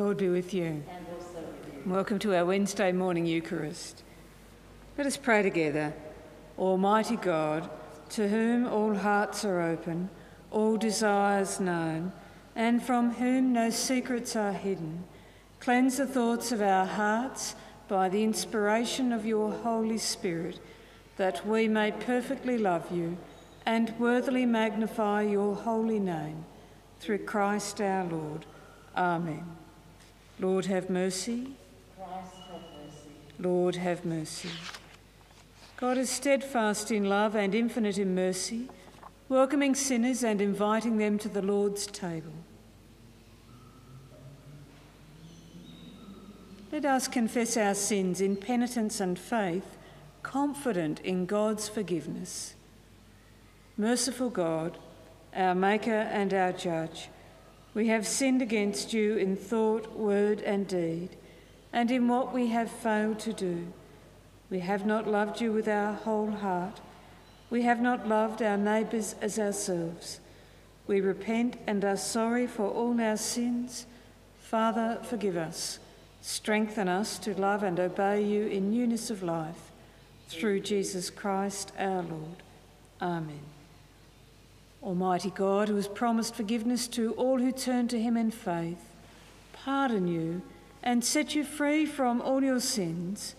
Lord be with you. And also with you. Welcome to our Wednesday morning Eucharist. Let us pray together. Almighty God, to whom all hearts are open, all desires known, and from whom no secrets are hidden, cleanse the thoughts of our hearts by the inspiration of your Holy Spirit, that we may perfectly love you and worthily magnify your holy name. Through Christ our Lord. Amen. Lord, have mercy. Christ have mercy. Lord, have mercy. God is steadfast in love and infinite in mercy, welcoming sinners and inviting them to the Lord's table. Let us confess our sins in penitence and faith, confident in God's forgiveness. Merciful God, our Maker and our Judge, we have sinned against you in thought, word, and deed, and in what we have failed to do. We have not loved you with our whole heart. We have not loved our neighbours as ourselves. We repent and are sorry for all our sins. Father, forgive us. Strengthen us to love and obey you in newness of life. Through Jesus Christ our Lord. Amen. Almighty God, who has promised forgiveness to all who turn to him in faith, pardon you and set you free from all your sins,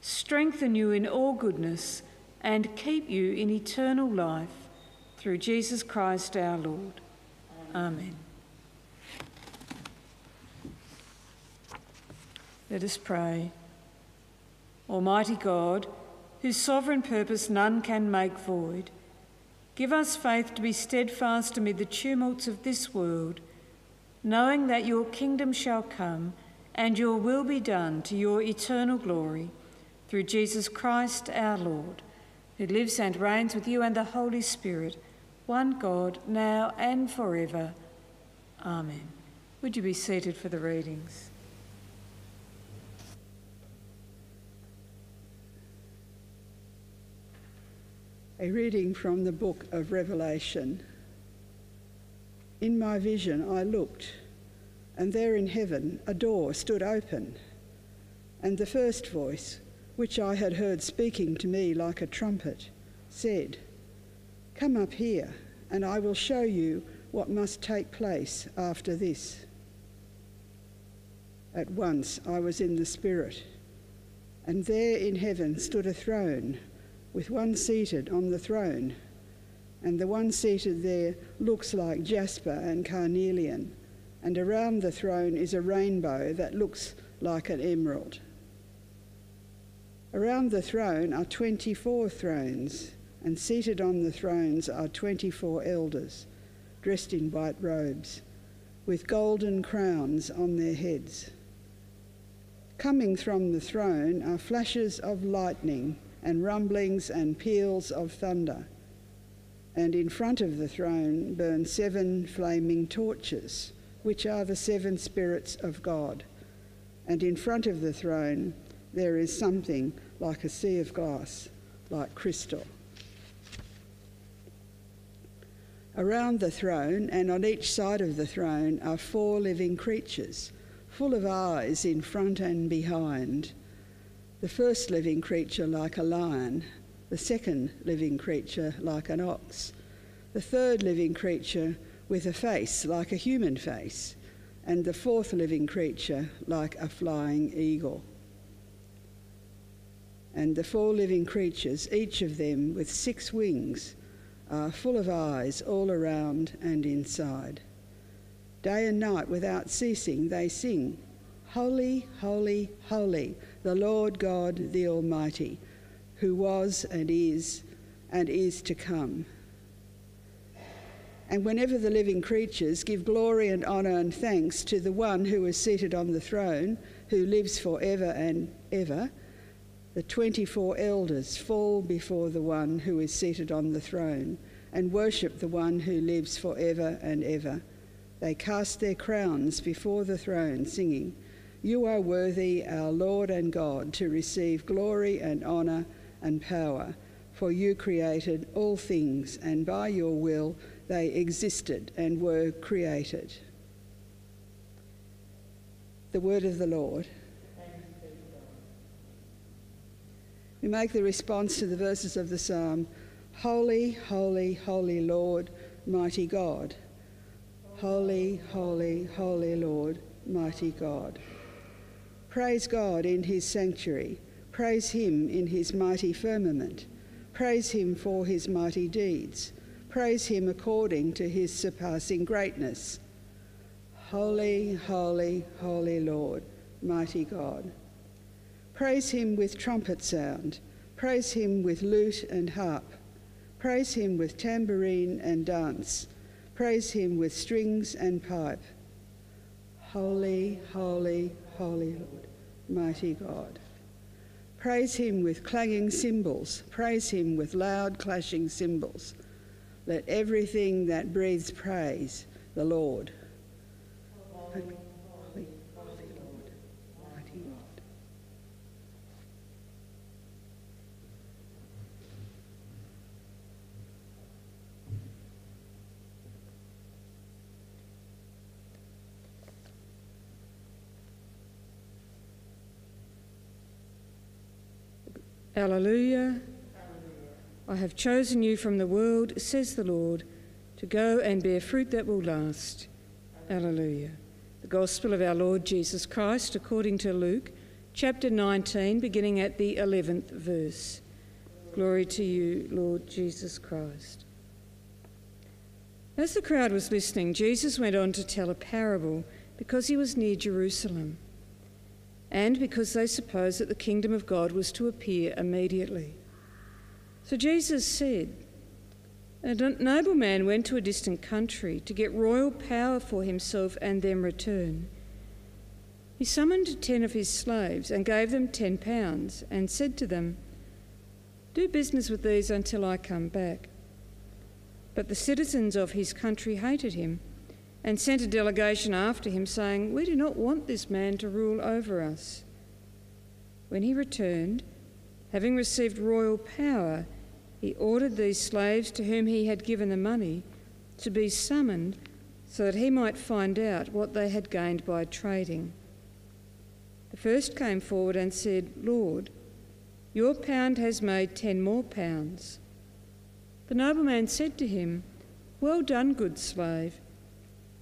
strengthen you in all goodness, and keep you in eternal life. Through Jesus Christ our Lord. Amen. Let us pray. Almighty God, whose sovereign purpose none can make void, give us faith to be steadfast amid the tumults of this world, knowing that your kingdom shall come and your will be done to your eternal glory, through Jesus Christ our Lord, who lives and reigns with you and the Holy Spirit, one God, now and forever. Amen. Would you be seated for the readings? A reading from the book of Revelation. In my vision I looked, and there in heaven a door stood open, and the first voice, which I had heard speaking to me like a trumpet, said, Come up here, and I will show you what must take place after this. At once I was in the Spirit, and there in heaven stood a throne with one seated on the throne. And the one seated there looks like jasper and carnelian, and around the throne is a rainbow that looks like an emerald. Around the throne are 24 thrones, and seated on the thrones are 24 elders, dressed in white robes, with golden crowns on their heads. Coming from the throne are flashes of lightning and rumblings and peals of thunder. And in front of the throne burn seven flaming torches, which are the seven spirits of God. And in front of the throne there is something like a sea of glass, like crystal. Around the throne and on each side of the throne are four living creatures, full of eyes in front and behind the first living creature like a lion, the second living creature like an ox, the third living creature with a face like a human face, and the fourth living creature like a flying eagle. And the four living creatures, each of them with six wings, are full of eyes all around and inside. Day and night without ceasing they sing, Holy, holy, holy the Lord God the Almighty, who was and is and is to come. And whenever the living creatures give glory and honour and thanks to the one who is seated on the throne, who lives for ever and ever, the 24 elders fall before the one who is seated on the throne and worship the one who lives for ever and ever. They cast their crowns before the throne, singing, you are worthy, our Lord and God, to receive glory and honour and power, for you created all things, and by your will they existed and were created. The word of the Lord. We make the response to the verses of the psalm Holy, holy, holy Lord, mighty God. Holy, holy, holy Lord, mighty God. Praise God in his sanctuary. Praise him in his mighty firmament. Praise him for his mighty deeds. Praise him according to his surpassing greatness. Holy, holy, holy Lord, mighty God. Praise him with trumpet sound. Praise him with lute and harp. Praise him with tambourine and dance. Praise him with strings and pipe. Holy, holy, holy Lord, mighty God. Praise him with clanging cymbals. Praise him with loud clashing cymbals. Let everything that breathes praise the Lord. Holy, Alleluia. I have chosen you from the world, says the Lord, to go and bear fruit that will last. Alleluia. The Gospel of our Lord Jesus Christ according to Luke, chapter 19, beginning at the 11th verse. Glory to you, Lord Jesus Christ. As the crowd was listening, Jesus went on to tell a parable because he was near Jerusalem and because they supposed that the kingdom of God was to appear immediately. So Jesus said, A nobleman went to a distant country to get royal power for himself and then return. He summoned ten of his slaves and gave them ten pounds and said to them, Do business with these until I come back. But the citizens of his country hated him and sent a delegation after him, saying, We do not want this man to rule over us. When he returned, having received royal power, he ordered these slaves to whom he had given the money to be summoned so that he might find out what they had gained by trading. The first came forward and said, Lord, your pound has made ten more pounds. The nobleman said to him, Well done, good slave.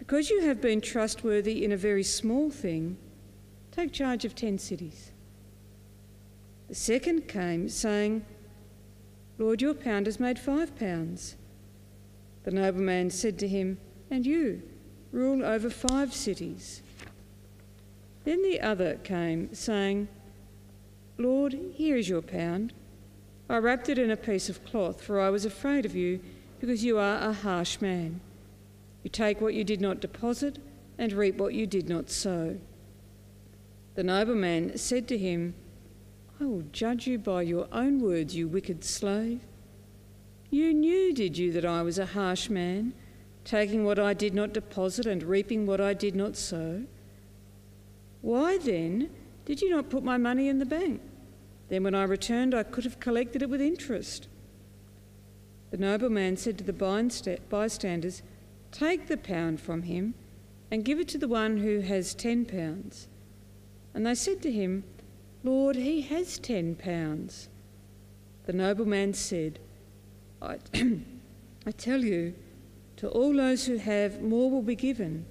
Because you have been trustworthy in a very small thing, take charge of ten cities. The second came, saying, Lord, your pound has made five pounds. The nobleman said to him, And you, rule over five cities. Then the other came, saying, Lord, here is your pound. I wrapped it in a piece of cloth, for I was afraid of you, because you are a harsh man. You take what you did not deposit and reap what you did not sow. The nobleman said to him, I will judge you by your own words, you wicked slave. You knew, did you, that I was a harsh man, taking what I did not deposit and reaping what I did not sow? Why then did you not put my money in the bank? Then when I returned, I could have collected it with interest. The nobleman said to the bystanders, Take the pound from him and give it to the one who has ten pounds. And they said to him, Lord, he has ten pounds. The nobleman said, I, I tell you, to all those who have, more will be given,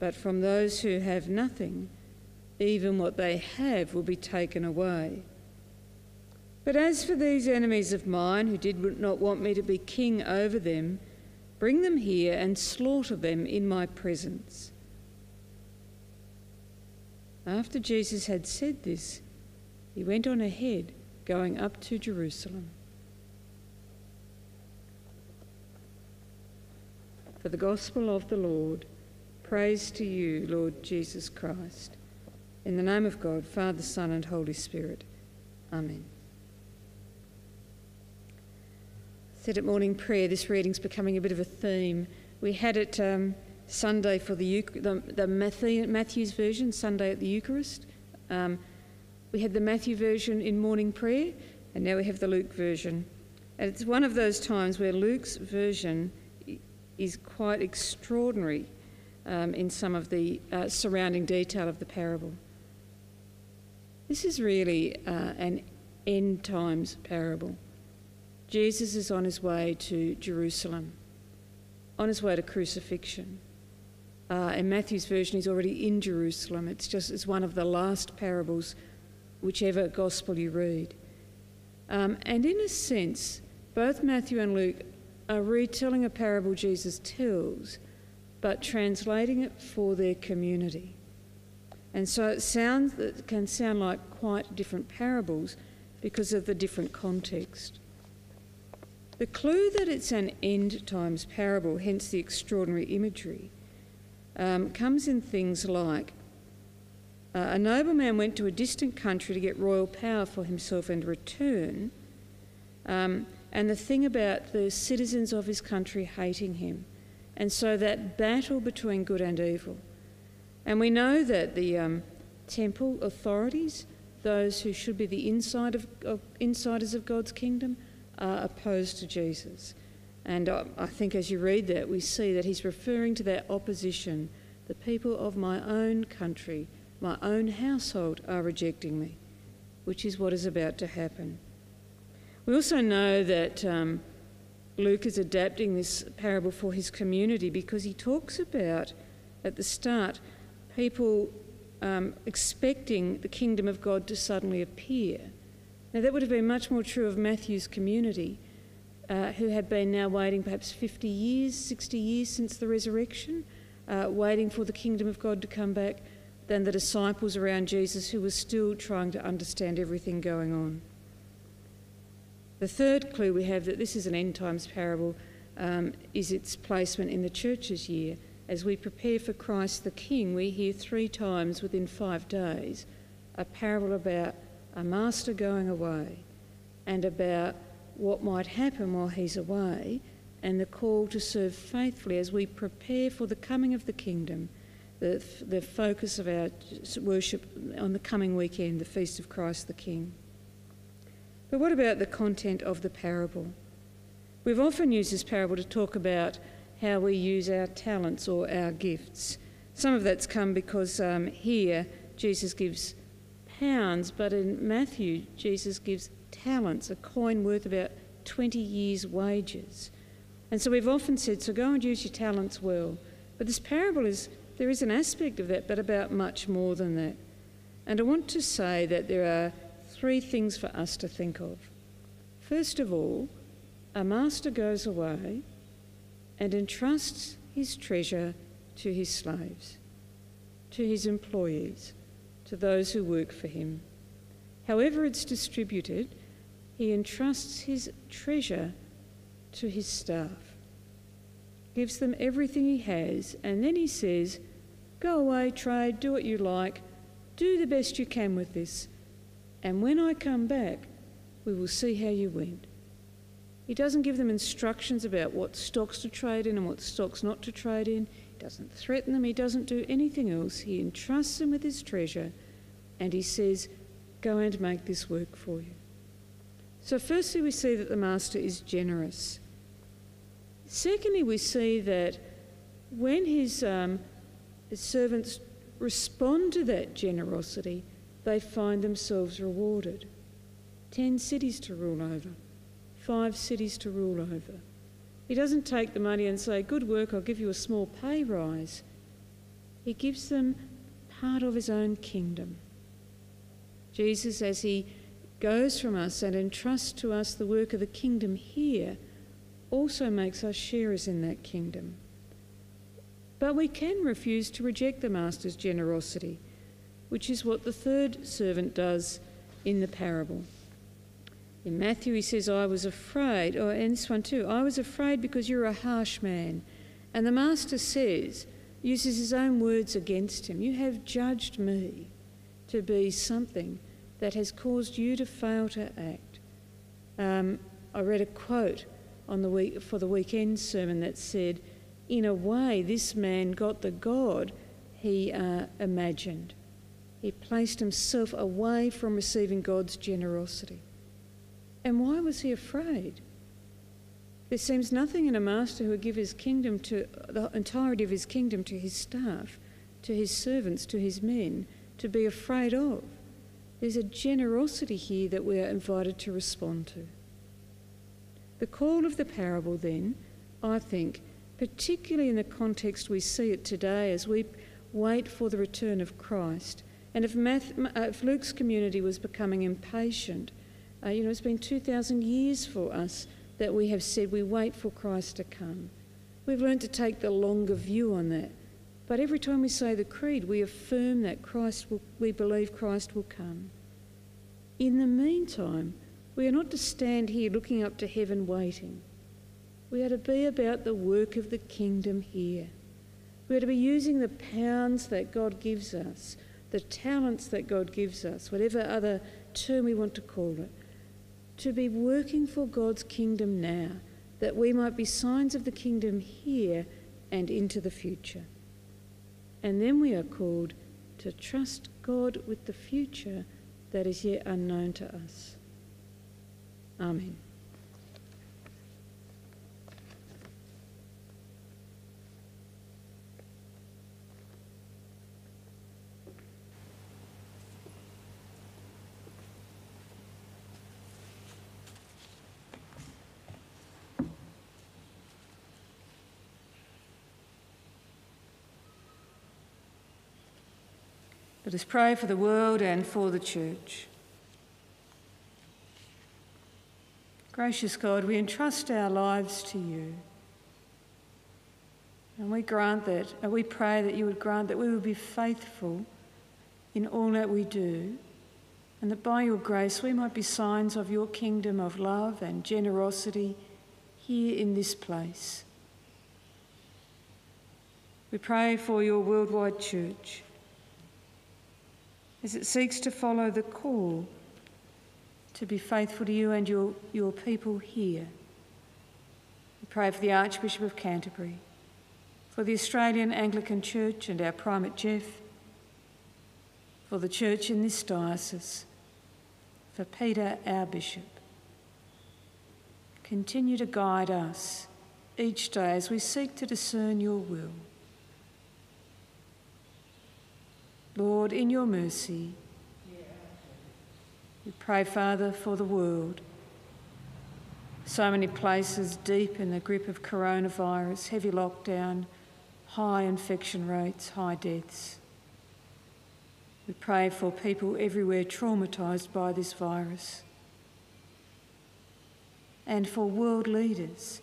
but from those who have nothing, even what they have will be taken away. But as for these enemies of mine who did not want me to be king over them, Bring them here and slaughter them in my presence. After Jesus had said this, he went on ahead, going up to Jerusalem. For the gospel of the Lord, praise to you, Lord Jesus Christ. In the name of God, Father, Son, and Holy Spirit. Amen. Said at morning prayer, this reading's becoming a bit of a theme. We had it um, Sunday for the, the, the Matthew, Matthew's version, Sunday at the Eucharist. Um, we had the Matthew version in morning prayer, and now we have the Luke version. And it's one of those times where Luke's version is quite extraordinary. um, in some of the uh, surrounding detail of the parable. This is really uh, an end times parable. Jesus is on his way to Jerusalem, on his way to crucifixion. Uh, in Matthew's version, he's already in Jerusalem. It's just it's one of the last parables, whichever gospel you read. Um, and in a sense, both Matthew and Luke are retelling a parable Jesus tells, but translating it for their community. And so it sounds it can sound like quite different parables because of the different context. The clue that it's an end times parable, hence the extraordinary imagery, um, comes in things like uh, a nobleman went to a distant country to get royal power for himself and return. Um, and the thing about the citizens of his country hating him. And so that battle between good and evil. And we know that the um, temple authorities, those who should be the inside of, of, insiders of God's kingdom, are opposed to Jesus. And I, I think as you read that, we see that he's referring to that opposition. The people of my own country, my own household, are rejecting me, which is what is about to happen. We also know that um, Luke is adapting this parable for his community because he talks about, at the start, people um, expecting the kingdom of God to suddenly appear. Now, that would have been much more true of Matthew's community, uh, who had been now waiting perhaps 50 years, 60 years since the resurrection, uh, waiting for the kingdom of God to come back, than the disciples around Jesus who were still trying to understand everything going on. The third clue we have that this is an end times parable um, is its placement in the church's year. As we prepare for Christ the King, we hear three times within five days a parable about a master going away and about what might happen while he's away and the call to serve faithfully as we prepare for the coming of the kingdom, the, the focus of our worship on the coming weekend, the Feast of Christ the King. But what about the content of the parable? We've often used this parable to talk about how we use our talents or our gifts. Some of that's come because um, here Jesus gives pounds, but in Matthew, Jesus gives talents, a coin worth about 20 years' wages. And so we've often said, so go and use your talents well. But this parable is, there is an aspect of that, but about much more than that. And I want to say that there are three things for us to think of. First of all, a master goes away and entrusts his treasure to his slaves, to his employees, to those who work for him. However, it's distributed, he entrusts his treasure to his staff, gives them everything he has, and then he says, Go away, trade, do what you like, do the best you can with this and when I come back, we will see how you went. He doesn't give them instructions about what stocks to trade in and what stocks not to trade in. Doesn't threaten them. He doesn't do anything else. He entrusts them with his treasure and he says, Go and make this work for you. So, firstly, we see that the master is generous. Secondly, we see that when his, um, his servants respond to that generosity, they find themselves rewarded. Ten cities to rule over, five cities to rule over. He doesn't take the money and say, Good work, I'll give you a small pay rise. He gives them part of his own kingdom. Jesus, as he goes from us and entrusts to us the work of the kingdom here, also makes us sharers in that kingdom. But we can refuse to reject the Master's generosity which is what the third servant does in the parable. In Matthew, he says, I was afraid, or in this one too, I was afraid because you're a harsh man. And the master says, uses his own words against him, You have judged me to be something that has caused you to fail to act. Um, I read a quote on the week, for the weekend sermon that said, In a way, this man got the God he uh, imagined. He placed himself away from receiving God's generosity. And why was he afraid? There seems nothing in a master who would give his kingdom to the entirety of his kingdom to his staff, to his servants, to his men, to be afraid of. There's a generosity here that we are invited to respond to. The call of the parable, then, I think, particularly in the context we see it today as we wait for the return of Christ, and if, Math, uh, if Luke's community was becoming impatient, uh, you know, it's been 2,000 years for us that we have said we wait for Christ to come. We've learned to take the longer view on that. But every time we say the creed, we affirm that Christ will, we believe Christ will come. In the meantime, we are not to stand here looking up to heaven waiting. We are to be about the work of the kingdom here. We are to be using the pounds that God gives us, the talents that God gives us, whatever other term we want to call it, to be working for God's kingdom now, that we might be signs of the kingdom here and into the future. And then we are called to trust God with the future that is yet unknown to us. Amen. Let us pray for the world and for the church. Gracious God, we entrust our lives to you. And we grant that, and we pray that you would grant that we will be faithful in all that we do, and that by your grace we might be signs of your kingdom of love and generosity here in this place. We pray for your worldwide church as it seeks to follow the call to be faithful to you and your, your people here. We pray for the Archbishop of Canterbury, for the Australian Anglican Church and our Primate Geoff, for the church in this diocese, for Peter, our Bishop. Continue to guide us each day as we seek to discern your will. Lord, in your mercy, we pray, Father, for the world. So many places deep in the grip of coronavirus, heavy lockdown, high infection rates, high deaths. We pray for people everywhere traumatised by this virus. And for world leaders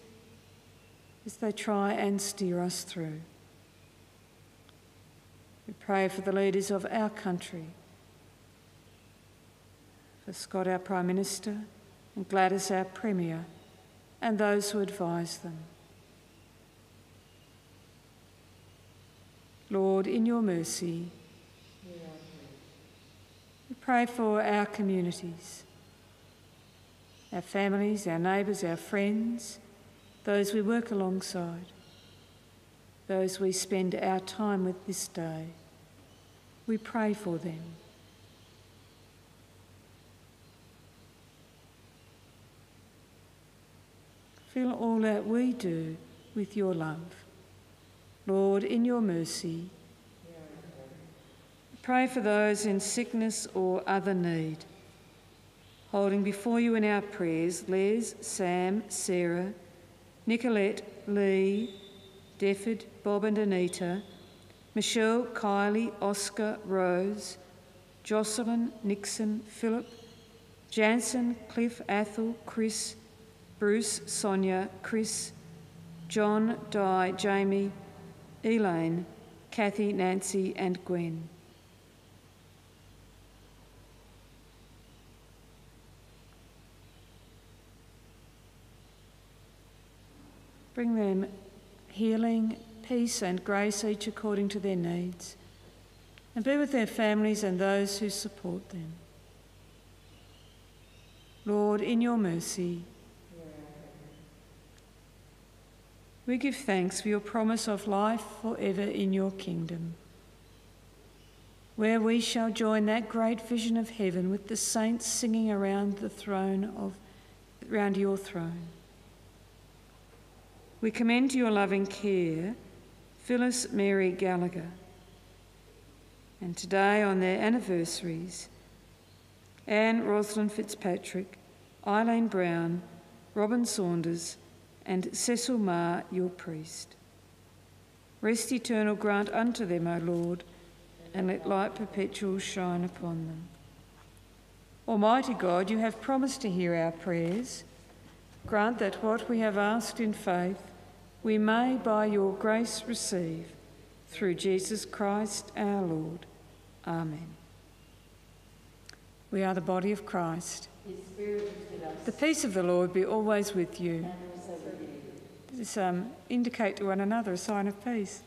as they try and steer us through. We pray for the leaders of our country, for Scott, our Prime Minister, and Gladys, our Premier, and those who advise them. Lord, in your mercy, we pray for our communities, our families, our neighbours, our friends, those we work alongside those we spend our time with this day. We pray for them. Fill all that we do with your love. Lord, in your mercy, pray for those in sickness or other need. Holding before you in our prayers Les, Sam, Sarah, Nicolette, Lee, Deford, Bob and Anita, Michelle, Kylie, Oscar, Rose, Jocelyn, Nixon, Philip, Jansen, Cliff, Athel, Chris, Bruce, Sonia, Chris, John, Di, Jamie, Elaine, Kathy, Nancy, and Gwen. Bring them healing, peace, and grace, each according to their needs. And be with their families and those who support them. Lord, in your mercy, we give thanks for your promise of life forever in your kingdom, where we shall join that great vision of heaven with the saints singing around the throne of around your throne. We commend to your loving care Phyllis Mary Gallagher. And today, on their anniversaries, Anne Rosalind Fitzpatrick, Eileen Brown, Robin Saunders, and Cecil Marr, your priest. Rest eternal grant unto them, O Lord, and let light perpetual shine upon them. Almighty God, you have promised to hear our prayers. Grant that what we have asked in faith, we may by your grace receive. Through Jesus Christ our Lord. Amen. We are the body of Christ. The peace of the Lord be always with you. Just um, indicate to one another a sign of peace.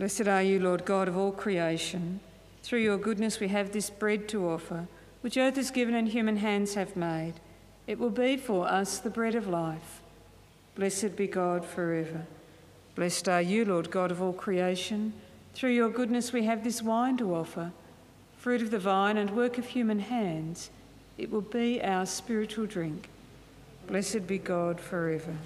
Blessed are you, Lord God of all creation. Through your goodness we have this bread to offer, which earth has given and human hands have made. It will be for us the bread of life. Blessed be God forever. Blessed are you, Lord God of all creation. Through your goodness we have this wine to offer, fruit of the vine and work of human hands. It will be our spiritual drink. Blessed be God forever.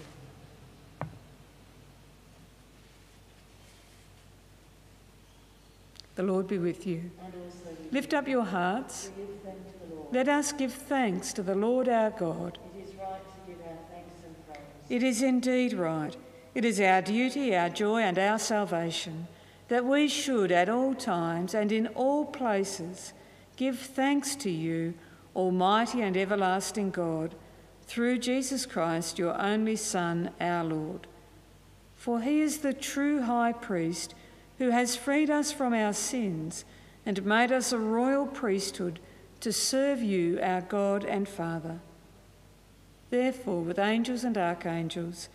The Lord be with you. Lift up your hearts. Let us give thanks to the Lord our God. It is right our. It is indeed right. It is our duty, our joy, and our salvation that we should at all times and in all places give thanks to you, Almighty and everlasting God, through Jesus Christ, your only Son, our Lord. For he is the true high priest who has freed us from our sins and made us a royal priesthood to serve you, our God and Father. Therefore, with angels and archangels,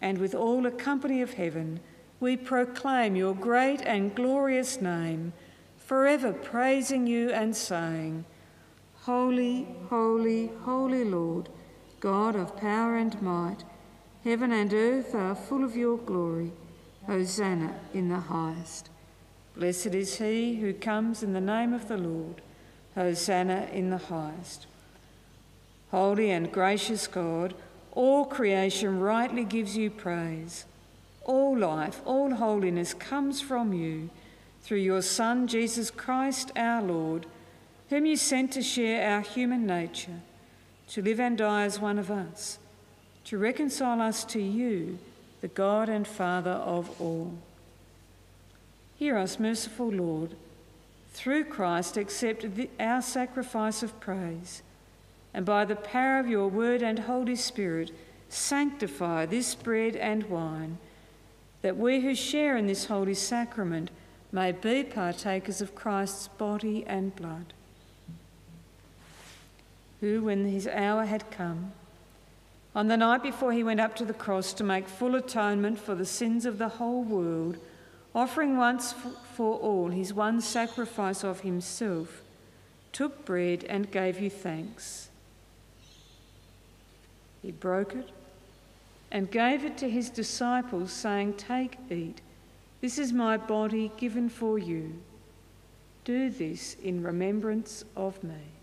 and with all the company of heaven, we proclaim your great and glorious name, forever praising you and saying, Holy, holy, holy Lord, God of power and might, heaven and earth are full of your glory. Hosanna in the highest. Blessed is he who comes in the name of the Lord. Hosanna in the highest. Holy and gracious God, all creation rightly gives you praise. All life, all holiness comes from you through your Son, Jesus Christ our Lord, whom you sent to share our human nature, to live and die as one of us, to reconcile us to you the God and Father of all. Hear us, merciful Lord. Through Christ, accept our sacrifice of praise, and by the power of your word and Holy Spirit, sanctify this bread and wine, that we who share in this holy sacrament may be partakers of Christ's body and blood. Who, when his hour had come, on the night before he went up to the cross to make full atonement for the sins of the whole world, offering once for all his one sacrifice of himself, took bread and gave you thanks. He broke it and gave it to his disciples, saying, Take, eat. This is my body given for you. Do this in remembrance of me.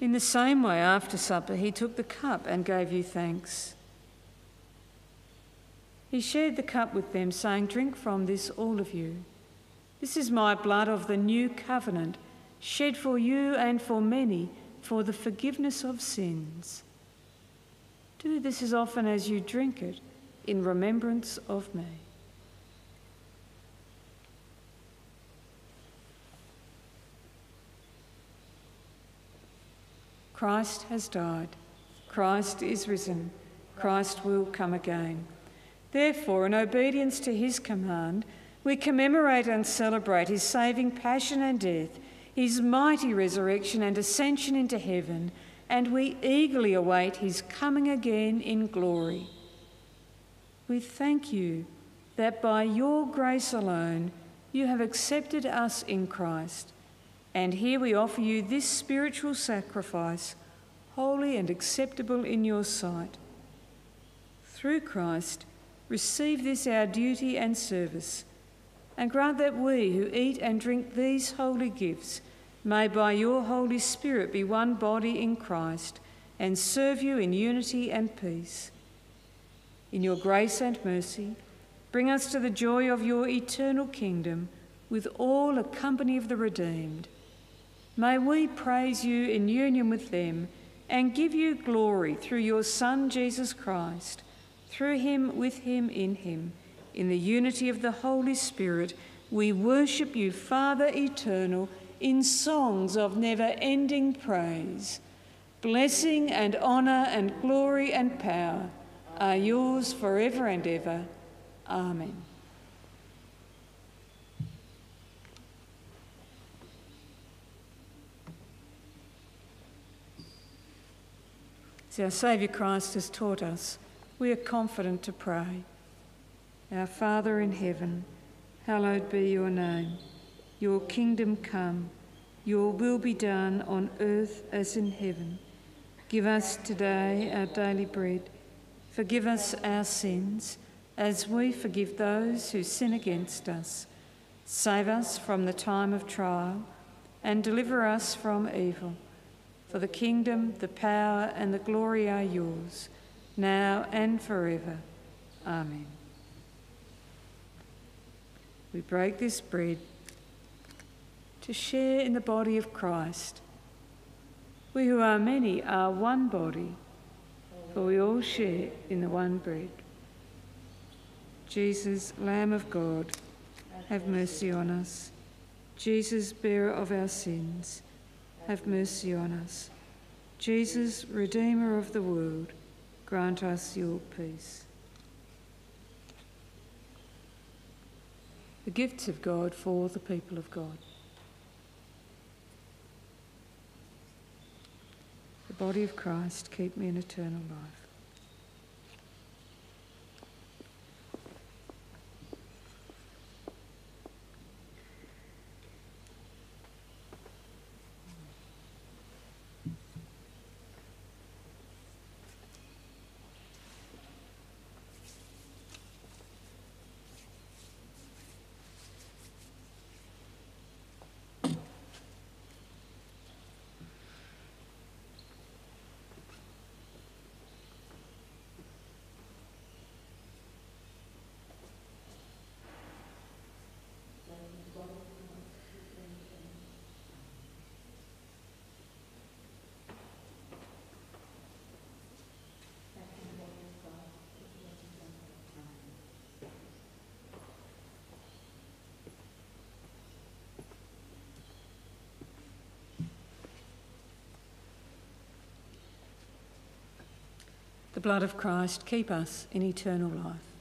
In the same way, after supper, he took the cup and gave you thanks. He shared the cup with them, saying, Drink from this, all of you. This is my blood of the new covenant, shed for you and for many for the forgiveness of sins. Do this as often as you drink it in remembrance of me. Christ has died. Christ is risen. Christ will come again. Therefore, in obedience to his command, we commemorate and celebrate his saving passion and death, his mighty resurrection and ascension into heaven, and we eagerly await his coming again in glory. We thank you that by your grace alone you have accepted us in Christ And here we offer you this spiritual sacrifice, holy and acceptable in your sight. Through Christ, receive this our duty and service, and grant that we who eat and drink these holy gifts may by your Holy Spirit be one body in Christ and serve you in unity and peace. In your grace and mercy, bring us to the joy of your eternal kingdom with all a company of the redeemed. May we praise you in union with them and give you glory through your Son, Jesus Christ, through him, with him, in him. In the unity of the Holy Spirit, we worship you, Father eternal, in songs of never ending praise. Blessing and honour and glory and power are yours forever and ever. Amen. As our Saviour Christ has taught us, we are confident to pray. Our Father in heaven, hallowed be your name. Your kingdom come, your will be done on earth as in heaven. Give us today our daily bread. Forgive us our sins as we forgive those who sin against us. Save us from the time of trial and deliver us from evil. For the kingdom, the power, and the glory are yours, now and forever. Amen. We break this bread to share in the body of Christ. We who are many are one body, for we all share in the one bread. Jesus, Lamb of God, have mercy on us. Jesus, bearer of our sins, have mercy on us. Jesus, Redeemer of the world, grant us your peace. The gifts of God for the people of God. The body of Christ, keep me in eternal life. Blood of Christ keep us in eternal life.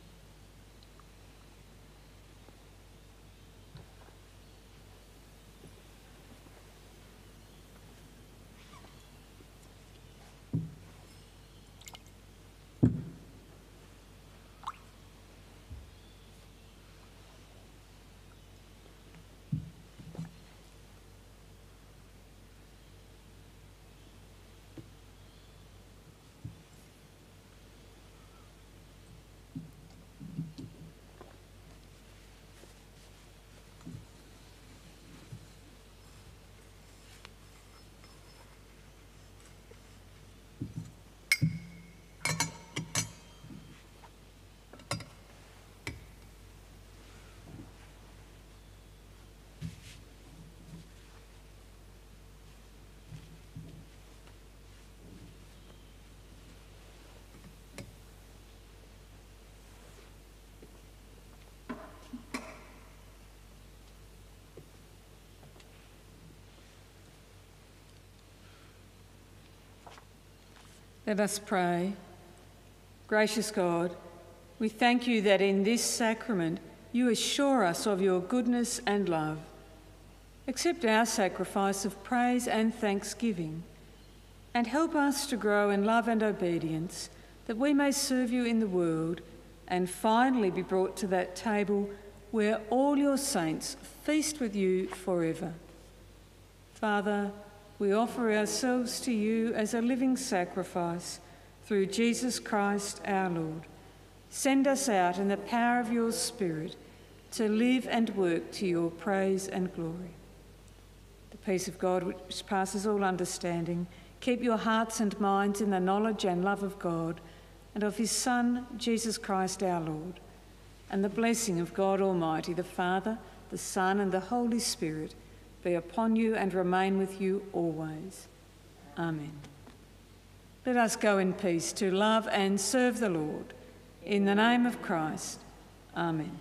Let us pray. Gracious God, we thank you that in this sacrament you assure us of your goodness and love. Accept our sacrifice of praise and thanksgiving, and help us to grow in love and obedience, that we may serve you in the world and finally be brought to that table where all your saints feast with you forever. Father, we offer ourselves to you as a living sacrifice through Jesus Christ our Lord. Send us out in the power of your Spirit to live and work to your praise and glory. The peace of God, which passes all understanding, keep your hearts and minds in the knowledge and love of God and of his Son, Jesus Christ our Lord. And the blessing of God Almighty, the Father, the Son, and the Holy Spirit be upon you and remain with you always. Amen. Let us go in peace to love and serve the Lord. In the name of Christ. Amen.